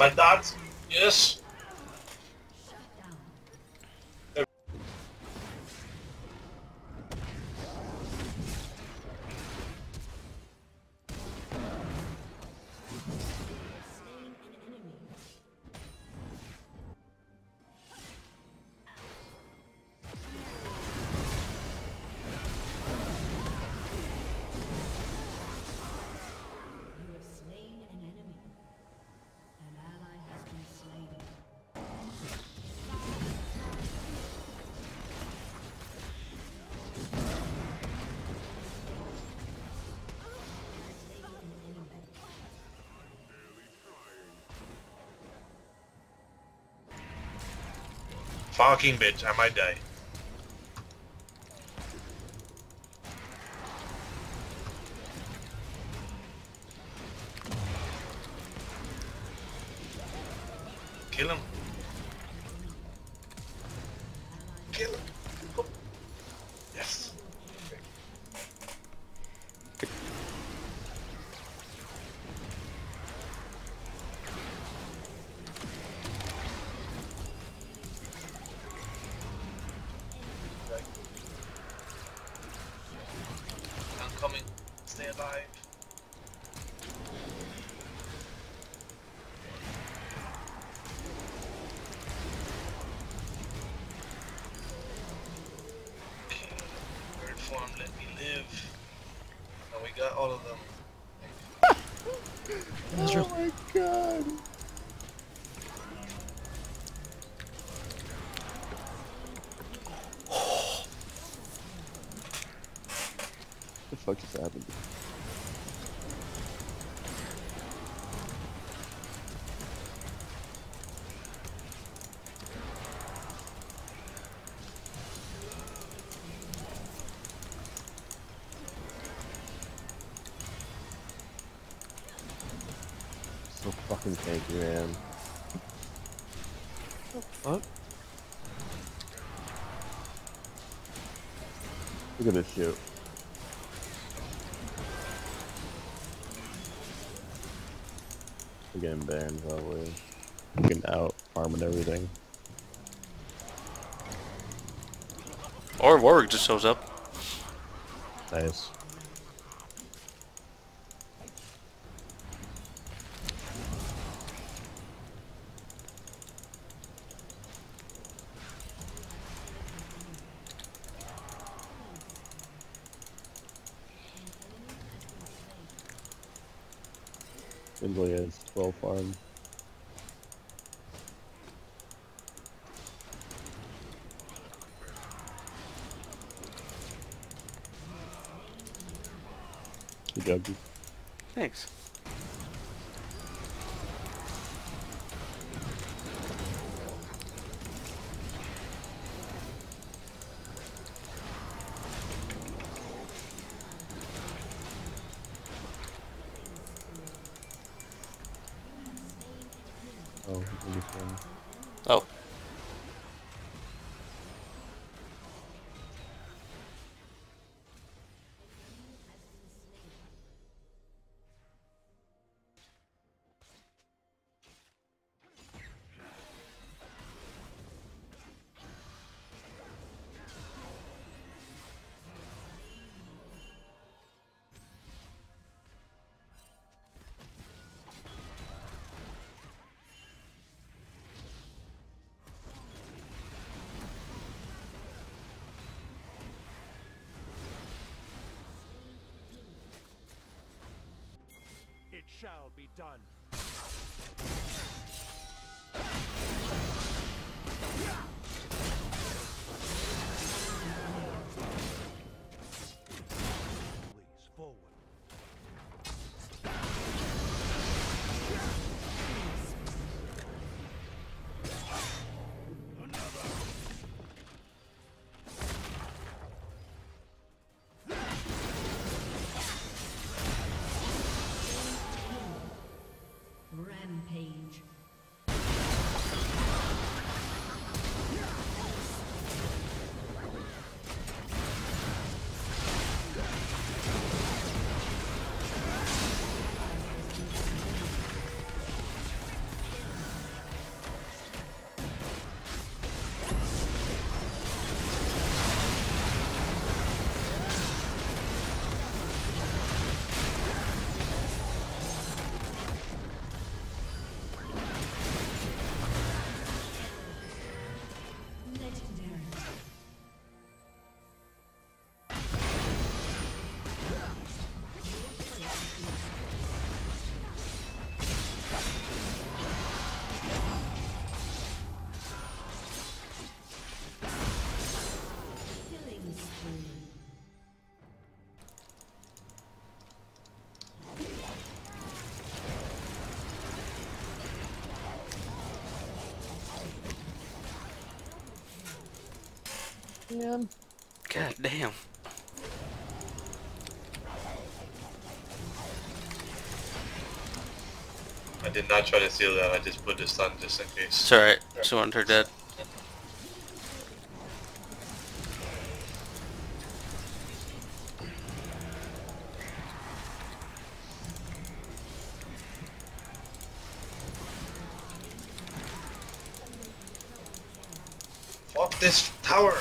My dots. Yes. Fucking bitch, I might die. Kill him. Stay alive. Okay, Bird form, let me live. And we got all of them. Oh my god. the fuck just happened? So fucking tanky, man. What? Look at this shit. We're getting banned probably. Getting out, farming everything. Or Warwick just shows up. Nice. Kinsley has 12 farm. Good job, dude. Thanks. Oh. Oh. Shall be done. Please, Man. God damn. I did not try to steal that. I just put the stun just in case. It's alright. She wanted her dead. Fuck this tower!